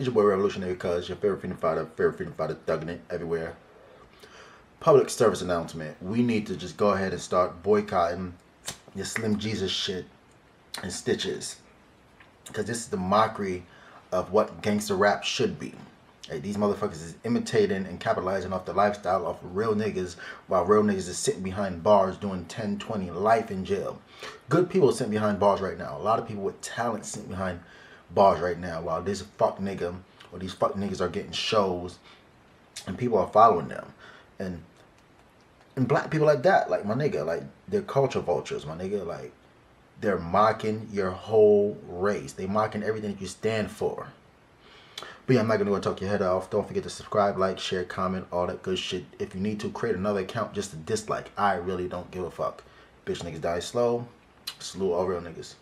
It's your boy Revolutionary Cuz, your favorite freedom fighter, favorite freedom fighter, thugging it everywhere. Public service announcement. We need to just go ahead and start boycotting your Slim Jesus shit and stitches. Because this is the mockery of what gangster rap should be. Hey, these motherfuckers is imitating and capitalizing off the lifestyle of real niggas while real niggas is sitting behind bars doing 10, 20 life in jail. Good people sitting behind bars right now. A lot of people with talent sitting behind bars right now while this fuck nigga or these fuck niggas are getting shows and people are following them. And and black people like that, like my nigga, like they're culture vultures, my nigga, like they're mocking your whole race. They mocking everything that you stand for. But yeah, I'm not gonna go talk your head off. Don't forget to subscribe, like, share, comment, all that good shit. If you need to, create another account just to dislike. I really don't give a fuck. Bitch niggas die slow. Salute all real niggas.